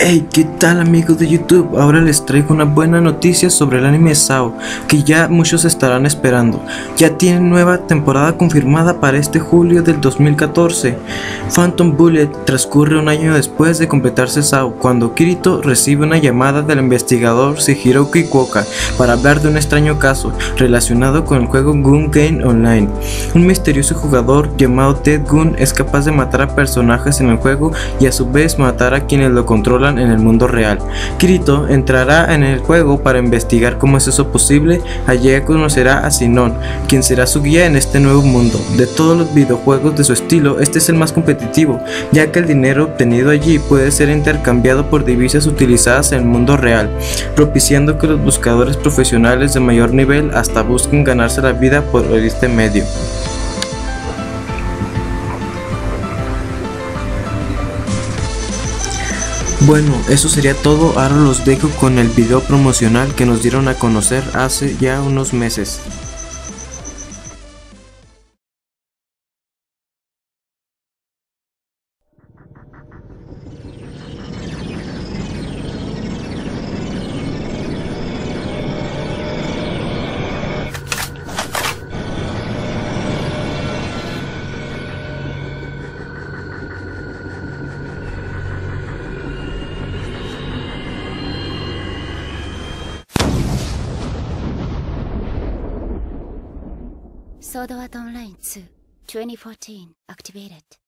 Hey, ¿qué tal amigos de YouTube? Ahora les traigo una buena noticia sobre el anime SAO, que ya muchos estarán esperando. Ya tiene nueva temporada confirmada para este julio del 2014. Phantom Bullet transcurre un año después de completarse SAO, cuando Kirito recibe una llamada del investigador Shihiroki Kuoka para hablar de un extraño caso relacionado con el juego Gun Game Online. Un misterioso jugador llamado Ted Gun es capaz de matar a personajes en el juego y a su vez matar a quienes lo controlan en el mundo real. Kirito entrará en el juego para investigar cómo es eso posible, allí conocerá a Sinon, quien será su guía en este nuevo mundo. De todos los videojuegos de su estilo, este es el más competitivo, ya que el dinero obtenido allí puede ser intercambiado por divisas utilizadas en el mundo real, propiciando que los buscadores profesionales de mayor nivel hasta busquen ganarse la vida por este medio. Bueno, eso sería todo, ahora los dejo con el video promocional que nos dieron a conocer hace ya unos meses. ソードアートオンライン2 2014 activated.